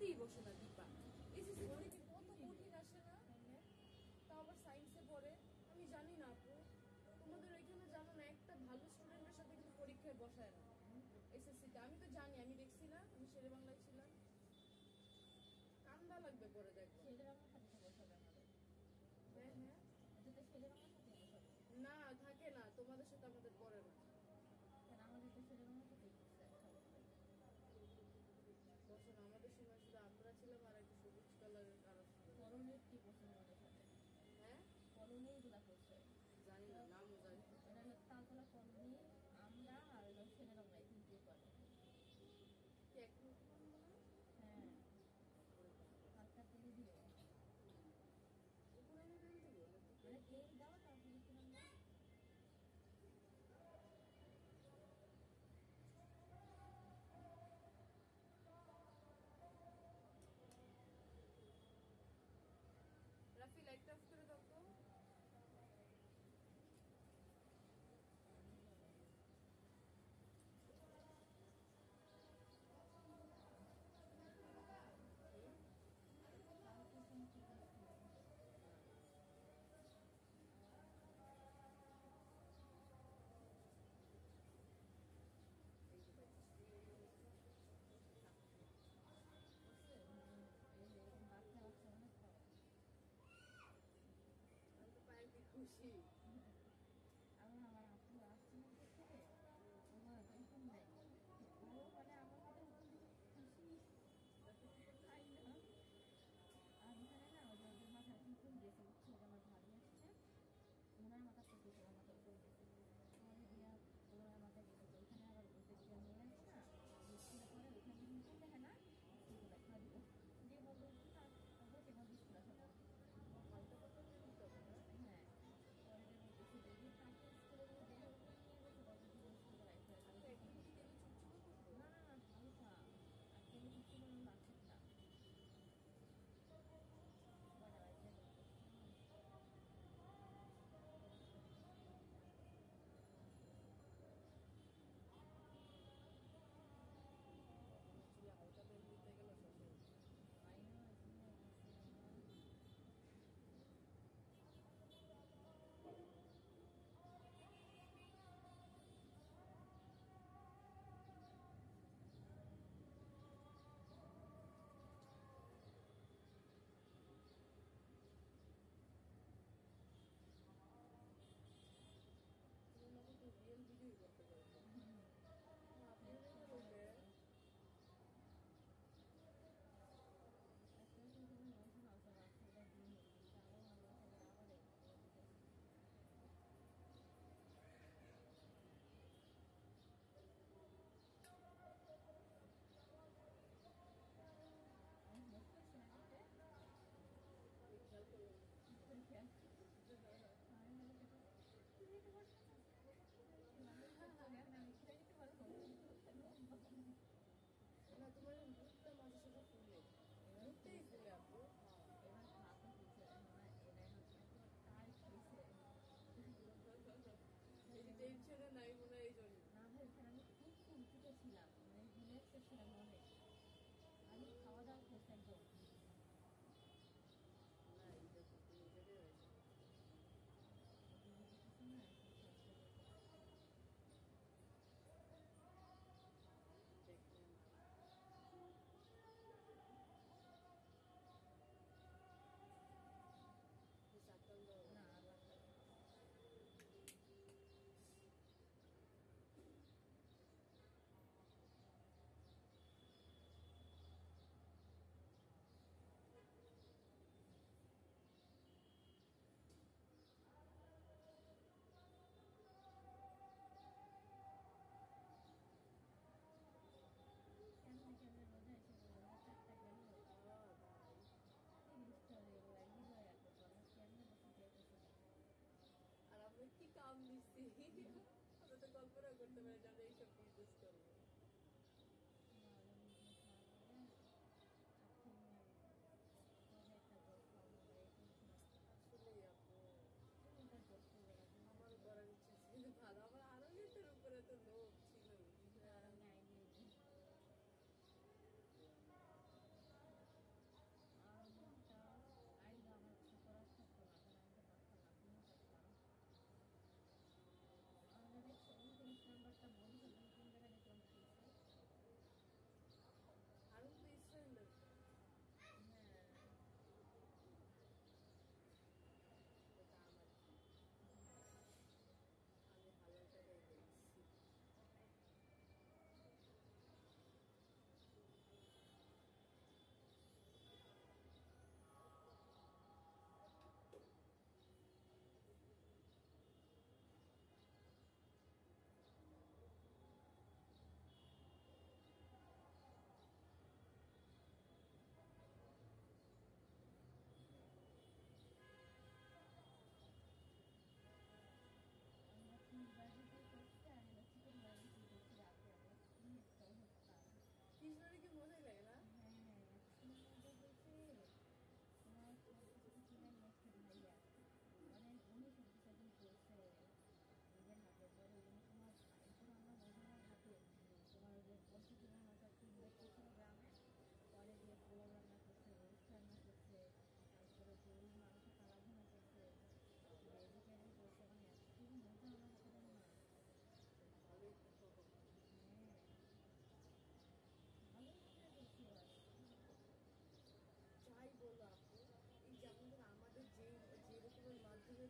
পড়তেই বসে না দীপা। এই যে কত কঠিন আসে না? তা আবার সায়েন্সে পড়ে। আমি জানি না আপু। তোমাদের ওইখানে জানো না একটা ভালো স্টুডেন্টের সাথে কিন্তু পরীক্ষায় বসায় না। এসএসসিতে আমি তো জানি আমি দেখছি না আমি শেরে বাংলায় ছিলাম। কান্দা লাগবে পরে দেখ। শেরে বাংলার সাথে বসাবে আমাদের হ্যাঁ হ্যাঁ। না থাকে না। তোমাদের সাথে আমাদের পরে Bye. খুশি সেটা বলে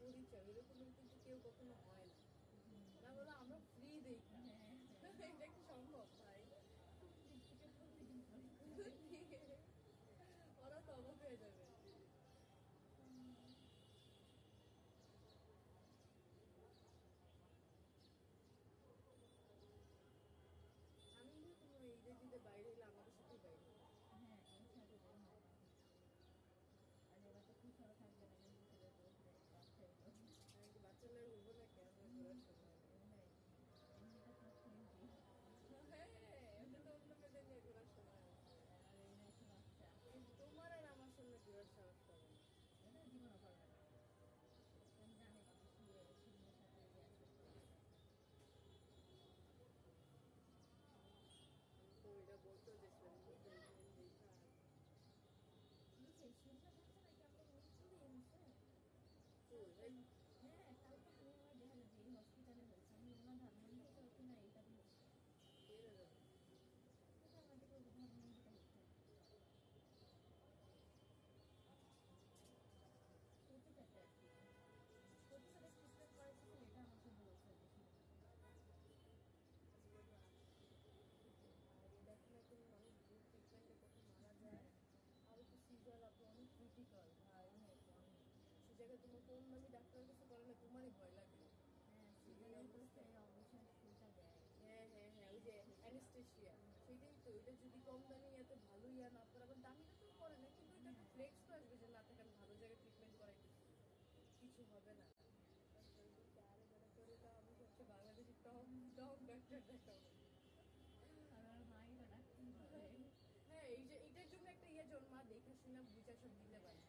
পরিচয়? এরকমের কিন্তু কেউ কখনো হয় কোন মানে ডাক্তারের কাছে বলে তোমারই ভয় লাগে। হ্যাঁ হ্যাঁ হ্যাঁ ওই যে অ্যানেস্টেশিয়া সেটাই তো ওইটা যদি কম দামে এত ভালো ইয়া না করে আবার দামিটা তো করে না কিন্তু ফ্লেক্স তো আসবে যে না ভালো জায়গায় ট্রিটমেন্ট করে কিছু হবে না। আরে যারা করে দাও আমি হচ্ছে বাংলাদেশের টপ টপ ডাক্তার দেখাবো হ্যাঁ এই যে এটার জন্য একটা ইয়ে জন্মা দেখা শুনে বুঝা সব দিতে পারে।